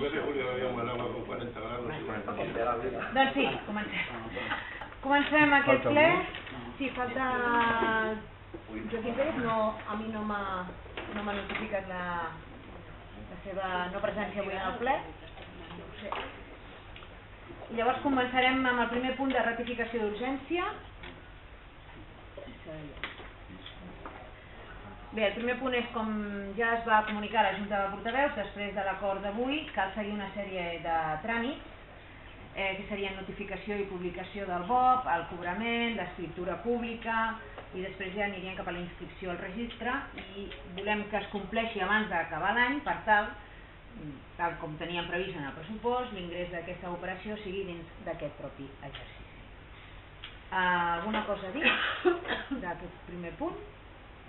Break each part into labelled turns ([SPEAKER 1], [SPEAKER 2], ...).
[SPEAKER 1] mes de julio habíamos el agua con 40 grados. y-
[SPEAKER 2] Doncs sí, comencem. Comencem aquest ple. Sí, falta... Joaquim Pérez, no, a mi no m'ha no notificat la, la seva no presència avui en el ple. No ho sé. I llavors començarem amb el primer punt de ratificació d'urgència. Bé, el primer punt és com ja es va comunicar a la Junta de Portaveus, després de l'acord d'avui, cal seguir una sèrie de tràmits, eh, que serien notificació i publicació del BOP, el cobrament, l'escriptura pública, i després ja anirien cap a la inscripció al registre i volem que es compleixi abans d'acabar l'any per tal, tal com teníem previst en el pressupost, l'ingrés d'aquesta operació sigui dins d'aquest propi exercici. Uh, alguna cosa a dir d'aquest primer punt?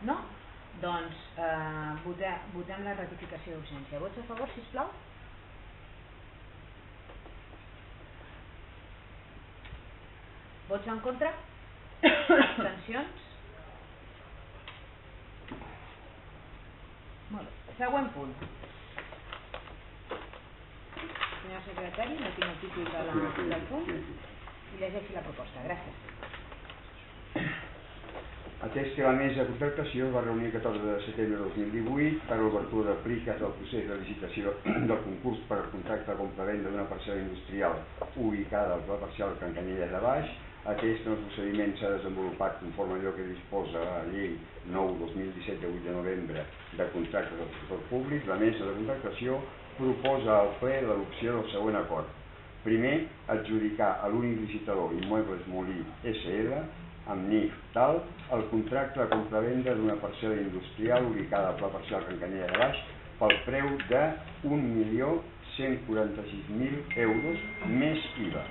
[SPEAKER 2] No? Doncs eh, votem, votem la ratificació d'urgència. Vots a favor, sisplau? Vots en contra? Abstencions? Molt bé. Següent punt. Senyor secretari, no tinc el títol de la, del punt i llegeixi la proposta. Gràcies.
[SPEAKER 3] Atès que la mesa de contractació va reunir el 14 de setembre de 2018 per a l'obertura de pliques del procés de licitació del concurs per al contracte de compravenda d'una parcel·la industrial ubicada al pla parcial Can Canyelles de Baix, atès que el procediment s'ha desenvolupat conforme allò que disposa la llei 9-2017 de 8 de novembre de contracte del sector públic, la mesa de contractació proposa al ple l'adopció del següent acord. Primer, adjudicar a l'únic licitador Immobles Molí SL amb NIF tal el contracte de compravenda d'una parcel·la industrial ubicada al Pla Parcial Can Canyella de Baix pel preu de 1.146.000 euros més IVA.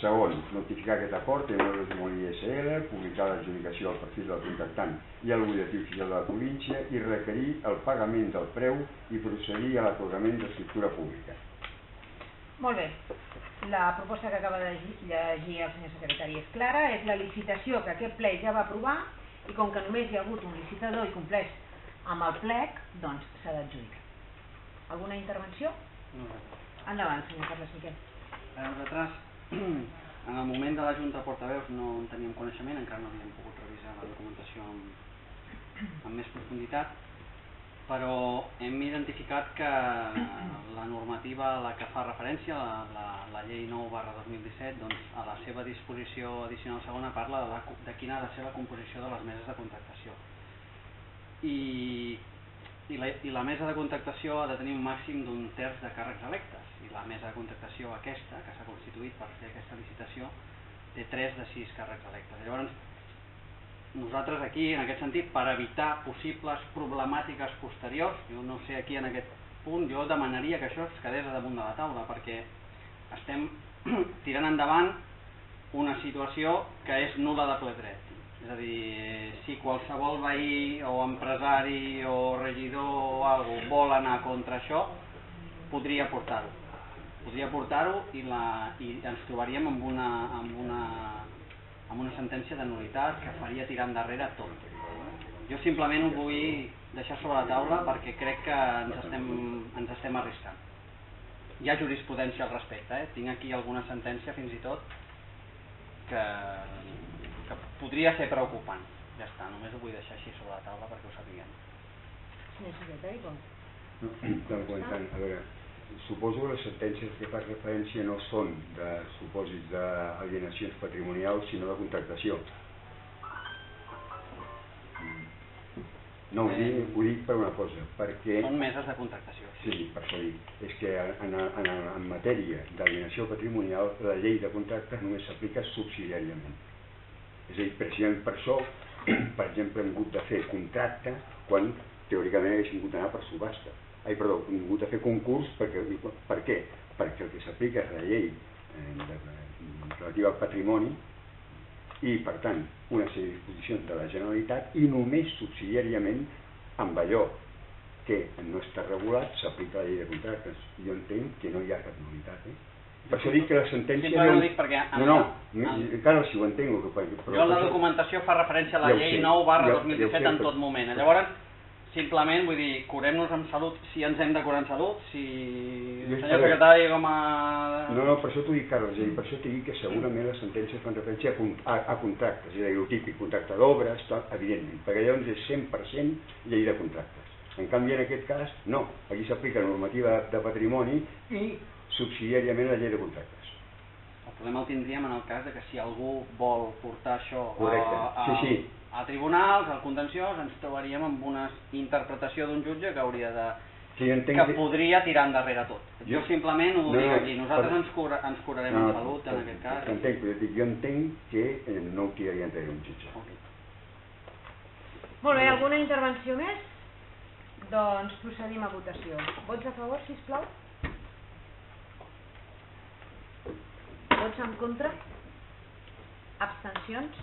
[SPEAKER 3] Segon, notificar aquest acord en Immobles Molí SL, publicar l'adjudicació al perfil del contractant i al butlletí oficial de la província i requerir el pagament del preu i procedir a l'atorgament d'escriptura pública.
[SPEAKER 2] Molt bé. La proposta que acaba de llegir, el senyor secretari és clara, és la licitació que aquest ple ja va aprovar i com que només hi ha hagut un licitador i compleix amb el plec, doncs s'ha d'adjudicar. Alguna intervenció? Endavant, senyor Carles Miquel.
[SPEAKER 4] Eh, Nosaltres, en el moment de la Junta de Portaveus no en teníem coneixement, encara no havíem pogut revisar la documentació amb, amb més profunditat, però hem identificat que la normativa a la que fa referència, la, la, la llei 9 barra 2017, doncs, a la seva disposició addicional segona parla de, la, de quina ha de ser la composició de les meses de contractació. I, i, la, I la mesa de contractació ha de tenir un màxim d'un terç de càrrecs electes i la mesa de contractació aquesta, que s'ha constituït per fer aquesta licitació, té 3 de 6 càrrecs electes. Llavors, nosaltres aquí, en aquest sentit, per evitar possibles problemàtiques posteriors, jo no sé aquí en aquest punt, jo demanaria que això es quedés a damunt de la taula, perquè estem tirant endavant una situació que és nula de ple dret. És a dir, si qualsevol veí o empresari o regidor o alguna vol anar contra això, podria portar-ho. Podria portar-ho i, la, i ens trobaríem amb una, amb una amb una sentència de nulitat que faria tirar endarrere tot. Jo simplement ho vull deixar sobre la taula perquè crec que ens estem, ens estem arriscant. Hi ha jurisprudència al respecte, eh? tinc aquí alguna sentència fins i tot que, que podria ser preocupant. Ja està, només ho vull deixar així sobre la taula perquè ho sapiguem.
[SPEAKER 2] Senyor secretari, com?
[SPEAKER 3] No, tant quan tant, a veure, suposo que les sentències que fa referència no són de supòsits d'alienacions patrimonials, sinó de contractació. No ho dic, ho dic per una cosa, perquè...
[SPEAKER 4] Són meses de contractació.
[SPEAKER 3] Sí, per això dic. És que en, en, en matèria d'alienació patrimonial la llei de contractes només s'aplica subsidiàriament. És a dir, precisament per això, per exemple, hem hagut de fer contracte quan teòricament haguéssim hagut d'anar per subhasta. Ai, perdó, hagut de fer concurs perquè, per què? Perquè el que s'aplica és la llei eh, de, relativa al patrimoni i, per tant, una sèrie de disposicions de la Generalitat i només subsidiàriament amb allò que no està regulat s'aplica la llei de contractes. Jo entenc que no hi ha cap novetat, eh? Per això dic que la sentència...
[SPEAKER 4] Simplement ho dic perquè...
[SPEAKER 3] No, no,
[SPEAKER 4] en-
[SPEAKER 3] encara si ho entenc. el però
[SPEAKER 4] Jo la documentació fa referència a la llei
[SPEAKER 3] sé,
[SPEAKER 4] 9 barra
[SPEAKER 3] ja- ja ho
[SPEAKER 4] 2017
[SPEAKER 3] sé,
[SPEAKER 4] en tot moment. Llavors, simplement, vull dir, curem-nos amb salut si ens hem de curar en salut, si
[SPEAKER 3] jo
[SPEAKER 4] Senyor secretari, com a...
[SPEAKER 3] No, no, per això t'ho dic, Carles, és dir, per això t'he dit que segurament les sentències fan referència a, a, a contractes, és a dir, el típic, contracte d'obres, evidentment, perquè llavors és 100% llei de contractes. En canvi, en aquest cas, no, aquí s'aplica normativa de patrimoni i subsidiàriament la llei de contractes.
[SPEAKER 4] El problema el tindríem en el cas de que si algú vol portar això
[SPEAKER 3] Correcte.
[SPEAKER 4] a, a,
[SPEAKER 3] Sí, sí.
[SPEAKER 4] A tribunals, al contenciós, ens trobaríem amb una interpretació d'un jutge que hauria de
[SPEAKER 3] Sí, jo entenc
[SPEAKER 4] que podria tirar endarrere tot. Jo
[SPEAKER 3] Jo-
[SPEAKER 4] simplement ho
[SPEAKER 3] No,
[SPEAKER 4] dic
[SPEAKER 3] no,
[SPEAKER 4] aquí. Nosaltres
[SPEAKER 3] per-
[SPEAKER 4] ens, cura, ens curarem en salut en aquest cas.
[SPEAKER 3] T'entenc, però dic, jo entenc que eh, no ho tiraria enrere un jutge.
[SPEAKER 4] Ok.
[SPEAKER 2] Molt bé, alguna intervenció més? Doncs procedim a votació. Vots a favor, si plau? Vots en contra? Abstencions?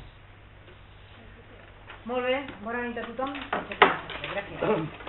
[SPEAKER 2] Molt bé, bona nit a tothom. Gràcies.